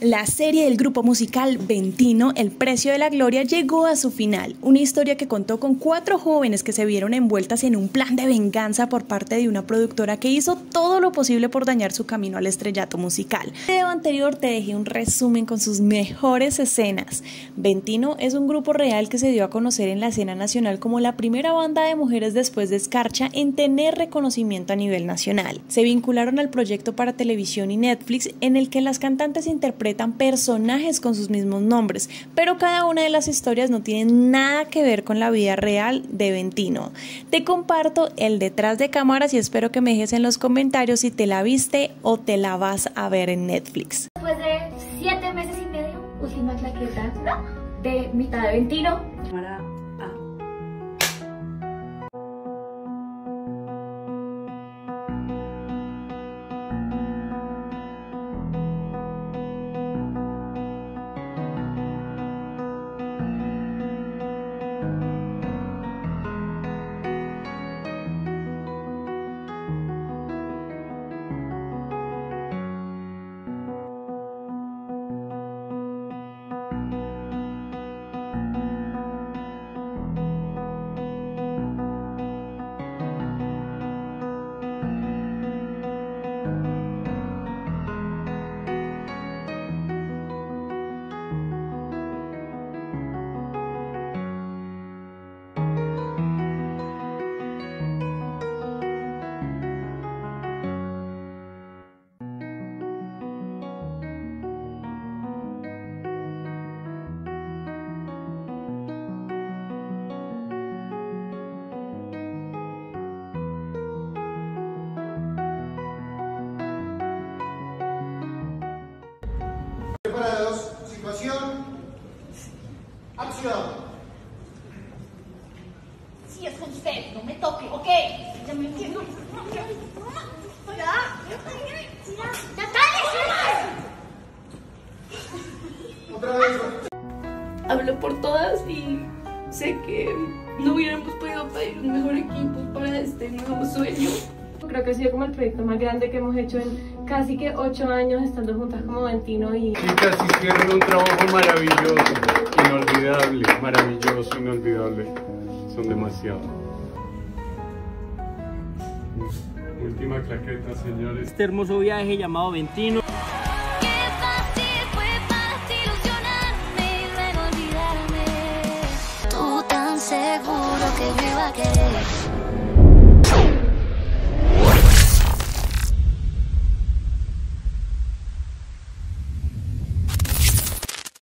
La serie del grupo musical Ventino, El Precio de la Gloria, llegó a su final. Una historia que contó con cuatro jóvenes que se vieron envueltas en un plan de venganza por parte de una productora que hizo todo lo posible por dañar su camino al estrellato musical. En el video anterior te dejé un resumen con sus mejores escenas. Ventino es un grupo real que se dio a conocer en la escena nacional como la primera banda de mujeres después de Escarcha en tener reconocimiento a nivel nacional. Se vincularon al proyecto para televisión y Netflix en el que las cantantes interpretan personajes con sus mismos nombres, pero cada una de las historias no tiene nada que ver con la vida real de Ventino. Te comparto el detrás de cámaras y espero que me dejes en los comentarios si te la viste o te la vas a ver en Netflix. Después de siete meses y medio, última claqueta de mitad de Ventino. Acción. Sí, es con usted, no me toque, ¿ok? Ya me entiendo. Otra vez. hablo por todas y sé que no hubiéramos podido pedir un mejor equipo para este nuevo sueño. Creo que ha sido como el proyecto más grande que hemos hecho en casi que ocho años estando juntas como Ventino y Chicas hicieron un trabajo maravilloso, inolvidable, maravilloso, inolvidable. Son demasiado. Última claqueta, señores. este hermoso viaje llamado Ventino. Qué fácil fue para ti ilusionarme y luego olvidarme. Tú tan seguro que me iba a querer.